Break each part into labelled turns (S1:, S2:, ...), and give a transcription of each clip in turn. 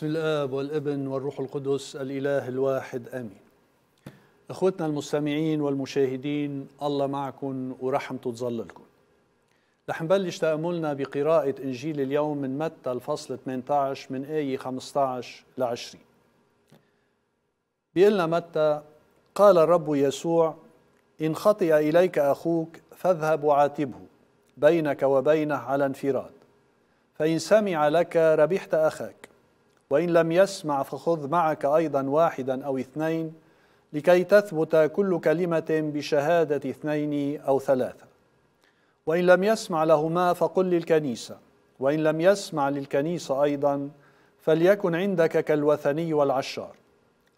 S1: بسم الآب والابن والروح القدس الإله الواحد آمين. إخوتنا المستمعين والمشاهدين الله معكم ورحمته تظللكم. رح نبلش تأملنا بقراءة إنجيل اليوم من متى الفصل 18 من آية 15 ل 20 بيقلنا متى؟ قال الرب يسوع إن خطئ إليك أخوك فاذهب وعاتبه بينك وبينه على انفراد. فإن سمع لك ربحت أخاك. وإن لم يسمع فخذ معك أيضا واحدا أو اثنين لكي تثبت كل كلمة بشهادة اثنين أو ثلاثة. وإن لم يسمع لهما فقل للكنيسة. وإن لم يسمع للكنيسة أيضا فليكن عندك كالوثني والعشار.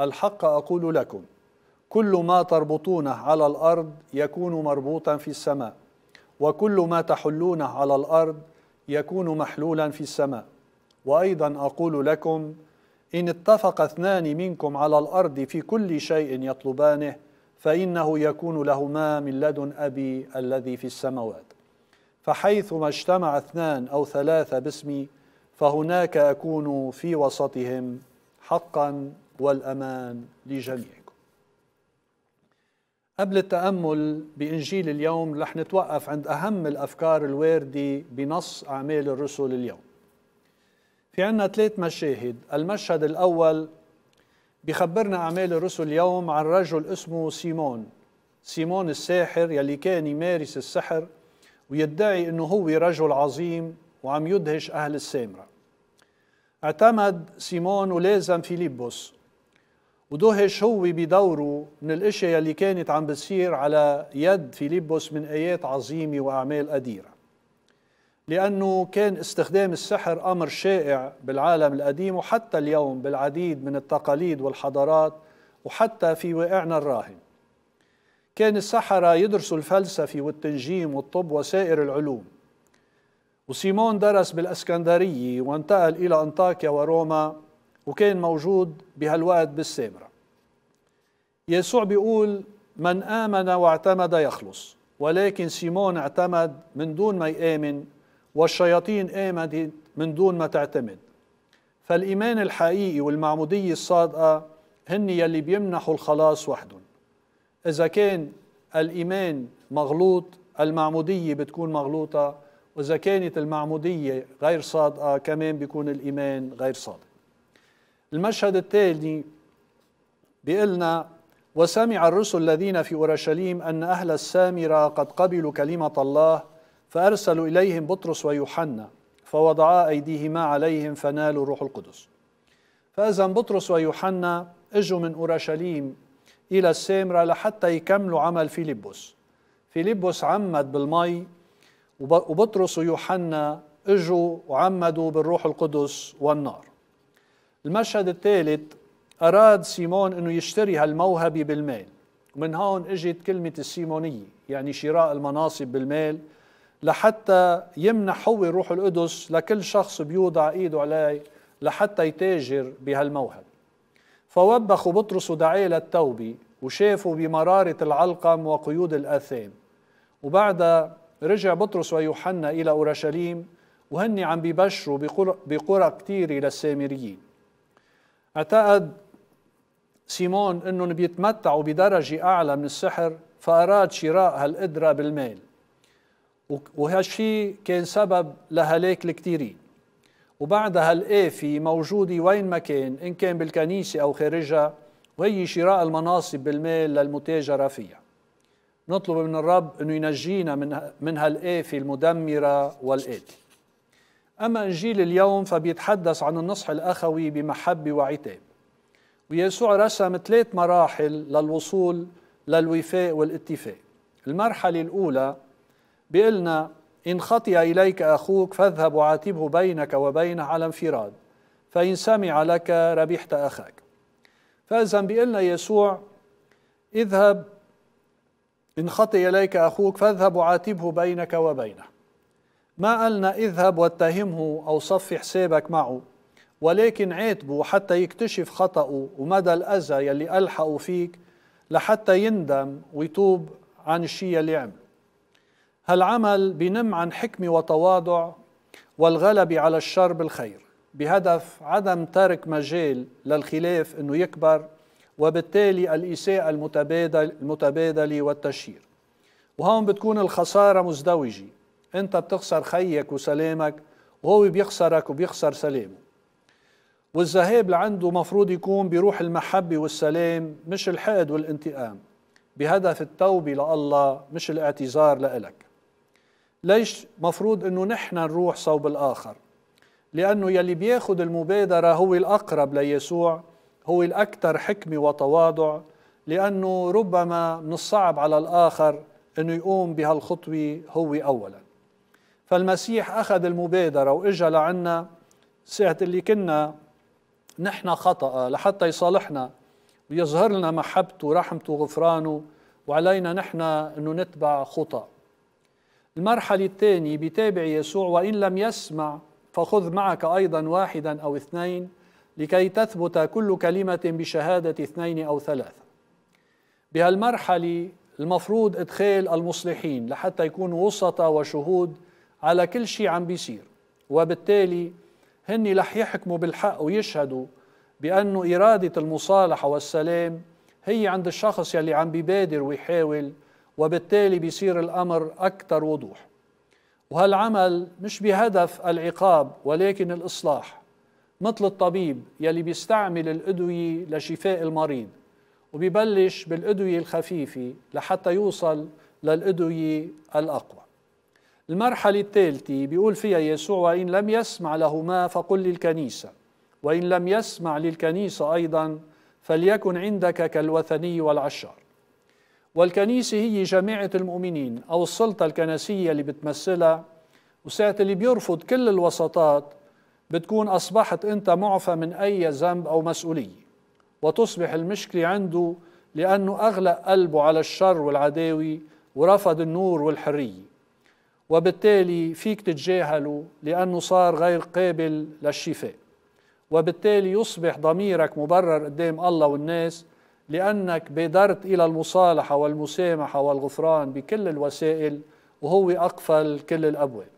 S1: الحق أقول لكم كل ما تربطونه على الأرض يكون مربوطا في السماء وكل ما تحلونه على الأرض يكون محلولا في السماء. وأيضا أقول لكم إن اتفق اثنان منكم على الأرض في كل شيء يطلبانه فإنه يكون لهما من لدن أبي الذي في السماوات. فحيثما اجتمع اثنان أو ثلاثة باسمي فهناك أكون في وسطهم حقا والأمان لجميعكم. قبل التأمل بإنجيل اليوم رح نتوقف عند أهم الأفكار الوارده بنص أعمال الرسل اليوم. في عنا ثلاث مشاهد. المشهد الأول بخبرنا أعمال الرسل اليوم عن رجل اسمه سيمون. سيمون الساحر يلي كان يمارس السحر ويدعي أنه هو رجل عظيم وعم يدهش أهل السامرة. اعتمد سيمون ولازم فيليبوس ودهش هو بدوره من الأشياء اللي كانت عم بتصير على يد فيليبوس من آيات عظيمة وأعمال قديره لأنه كان استخدام السحر أمر شائع بالعالم القديم وحتى اليوم بالعديد من التقاليد والحضارات وحتى في واقعنا الراهن. كان السحرة يدرسوا الفلسفة والتنجيم والطب وسائر العلوم. وسيمون درس بالإسكندرية وانتقل إلى أنطاكيا وروما وكان موجود بهالوقت بالسامرة. يسوع بيقول من آمن واعتمد يخلص ولكن سيمون اعتمد من دون ما يآمن والشياطين آمنت من دون ما تعتمد. فالإيمان الحقيقي والمعمودية الصادقة هن يلي بيمنحوا الخلاص وحدهم إذا كان الإيمان مغلوط المعمودية بتكون مغلوطة وإذا كانت المعمودية غير صادقة كمان بيكون الإيمان غير صادق. المشهد التالي بيقلنا وسمع الرسل الذين في أورشليم أن أهل السامرة قد قبلوا كلمة الله فأرسلوا إليهم بطرس ويوحنا فوضعا أيديهما عليهم فنالوا روح القدس. فإذا بطرس ويوحنا إجوا من أورشليم إلى السامرة لحتى يكملوا عمل فيليبوس. فيليبوس عمد بالمي وبطرس ويوحنا إجوا وعمدوا بالروح القدس والنار. المشهد الثالث أراد سيمون أنه يشتري هالموهبة بالمال. ومن هون إجت كلمة السيمونية يعني شراء المناصب بالمال. لحتى يمنح هو الروح القدس لكل شخص بيوضع إيده عليه لحتى يتاجر بهالموهب. فوبخوا بطرس ودعاه للتوبة وشافوا بمرارة العلقم وقيود الآثام. وبعدها رجع بطرس ويوحنا إلى أورشليم وهن عم بيبشروا بقرى كثيرة للسامريين. اعتقد سيمون إنهم بيتمتعوا بدرجة أعلى من السحر فأراد شراء هالقدرة بالمال. وهالشيء كان سبب لهلاك الكثيرين. وبعدها الآفة موجودة وين ما كان إن كان بالكنيسة أو خارجها وهي شراء المناصب بالمال للمتاجرة فيها. نطلب من الرب أنه ينجينا من, من هالآفة المدمرة والآتي. أما إنجيل اليوم فبيتحدث عن النصح الأخوي بمحبة وعتاب. ويسوع رسم ثلاث مراحل للوصول للوفاء والاتفاق. المرحلة الأولى بيقلنا إن خطي إليك أخوك فاذهب وعاتبه بينك وبينه على انفراد فإن سمع لك ربحت أخاك. فإذا بيقلنا يسوع اذهب إن خطي إليك أخوك فاذهب وعاتبه بينك وبينه. ما قلنا اذهب واتهمه أو صفي حسابك معه ولكن عاتبه حتى يكتشف خطأه ومدى الأذى يلي ألحقوا فيك لحتى يندم ويتوب عن الشيء اللي عمله. هالعمل بنم عن حكمة وتواضع والغلبة على الشر بالخير بهدف عدم ترك مجال للخلاف إنه يكبر وبالتالي الإساءة المتبادل المتبادلة والتشهير. وهون بتكون الخسارة مزدوجة. أنت بتخسر خيك وسلامك وهو بيخسرك وبيخسر سلامه. والذهاب لعنده مفروض يكون بروح المحبة والسلام مش الحقد والانتقام. بهدف التوبة لله مش الاعتذار لإلك. ليش مفروض إنه نحن نروح صوب الآخر؟ لأنه يلي بياخد المبادرة هو الأقرب ليسوع هو الأكثر حكمة وتواضع لأنه ربما من الصعب على الآخر إنه يقوم بهالخطوة هو اولا. فالمسيح أخذ المبادرة وإجا لعنا. ساعة اللي كنا نحن خطأ لحتى يصالحنا. ويظهر لنا محبته ورحمته وغفرانه وعلينا نحن إنه نتبع خطأ. المرحلة الثانية بيتابع يسوع وإن لم يسمع فخذ معك أيضا واحدا أو اثنين لكي تثبت كل كلمة بشهادة اثنين أو ثلاثة. بهالمرحلة المفروض إدخال المصلحين لحتى يكونوا وسطة وشهود على كل شيء عم بيصير. وبالتالي هن رح يحكموا بالحق ويشهدوا بأنه إرادة المصالحة والسلام هي عند الشخص يلي عم بيبادر ويحاول وبالتالي بيصير الأمر أكثر وضوح. وهالعمل مش بهدف العقاب ولكن الإصلاح مثل الطبيب يلي بيستعمل الأدوية لشفاء المريض وبيبلش بالأدوية الخفيفة لحتى يوصل للأدوية الأقوى. المرحلة الثالثة بيقول فيها يسوع وإن لم يسمع لهما فقل للكنيسة وإن لم يسمع للكنيسة أيضا فليكن عندك كالوثني والعشار. والكنيسة هي جماعة المؤمنين أو السلطة الكنسية اللي بتمثلها. وساعة اللي بيرفض كل الوسطات بتكون أصبحت أنت معفى من أي ذنب أو مسؤولية. وتصبح المشكلة عنده لأنه أغلق قلبه على الشر والعداوي ورفض النور والحرية. وبالتالي فيك تتجاهله لأنه صار غير قابل للشفاء. وبالتالي يصبح ضميرك مبرر قدام الله والناس لأنك بادرت إلى المصالحة والمسامحة والغفران بكل الوسائل وهو أقفل كل الأبواب.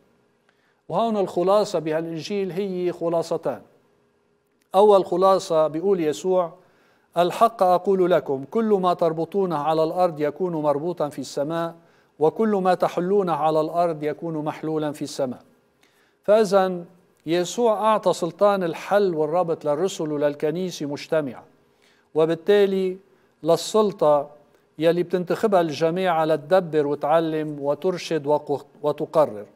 S1: وهون الخلاصة بهالإنجيل هي خلاصتان. أول خلاصة بيقول يسوع الحق أقول لكم كل ما تربطونه على الأرض يكون مربوطا في السماء وكل ما تحلونه على الأرض يكون محلولا في السماء. فإذا يسوع أعطى سلطان الحل والربط للرسل وللكنيسة مجتمعة. وبالتالي للسلطة يلي بتنتخبها الجماعة لتدبر وتعلم وترشد وتقرر.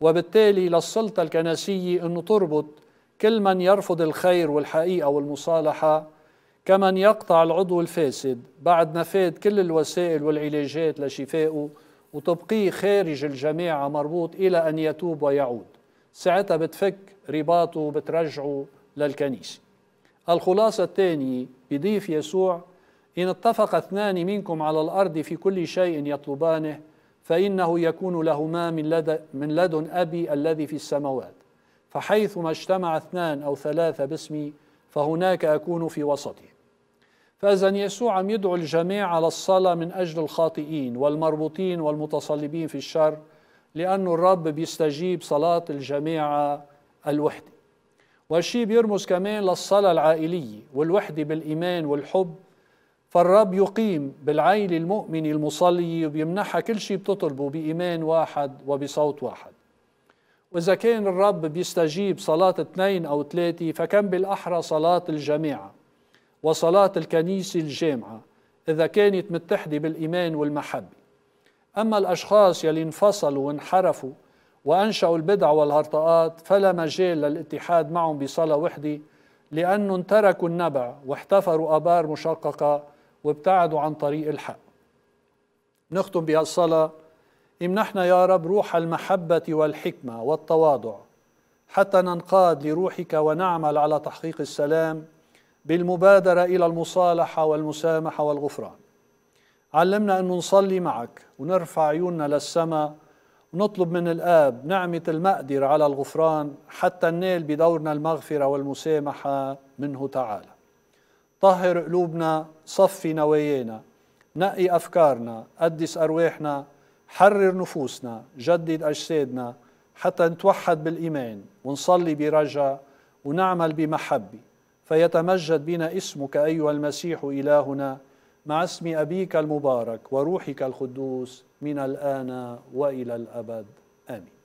S1: وبالتالي للسلطة الكنسية أنه تربط كل من يرفض الخير والحقيقة والمصالحة كمن يقطع العضو الفاسد بعد نفاذ كل الوسائل والعلاجات لشفائه وتبقيه خارج الجماعة مربوط إلى أن يتوب ويعود. ساعتها بتفك رباطه وبترجعه للكنيسة. الخلاصة الثانية بضيف يسوع إن اتفق اثنان منكم على الأرض في كل شيء يطلبانه فإنه يكون لهما من, لد من لدن أبي الذي في السماوات. فحيثما اجتمع اثنان أو ثلاثة باسمي فهناك أكون في وسطهم فإذا يسوع عم يدعو الجميع على الصلاة من أجل الخاطئين والمربوطين والمتصلبين في الشر لأن الرب بيستجيب صلاة الجماعة الوحدة. والشيء بيرمز كمان للصلاة العائلية والوحدة بالإيمان والحب. فالرب يقيم بالعيل المؤمن المصلي وبيمنحها كل شيء بتطلبه بإيمان واحد وبصوت واحد. وإذا كان الرب بيستجيب صلاة اثنين أو ثلاثة فكم بالأحرى صلاة الجماعة وصلاة الكنيسة الجامعة إذا كانت متحدة بالإيمان والمحبة. أما الأشخاص يلي انفصلوا وانحرفوا وأنشأوا البدع والهرطقات فلا مجال للاتحاد معهم بصلاة وحدة لأنهم تركوا النبع واحتفروا آبار مشققة وابتعدوا عن طريق الحق. نختم بهالصلاة امنحنا يا رب روح المحبة والحكمة والتواضع حتى ننقاد لروحك ونعمل على تحقيق السلام بالمبادرة إلى المصالحة والمسامحة والغفران. علمنا أن نصلي معك ونرفع عيوننا للسماء ونطلب من الآب نعمة المقدرة على الغفران حتى ننال بدورنا المغفرة والمسامحة منه تعالى. طهر قلوبنا صفي نوايانا نقي أفكارنا قدس أرواحنا حرر نفوسنا جدد أجسادنا حتى نتوحد بالإيمان ونصلي برجاء ونعمل بمحبة. فيتمجد بنا اسمك أيها المسيح إلهنا مع اسم أبيك المبارك وروحك القدوس من الآن وإلى الأبد. آمين.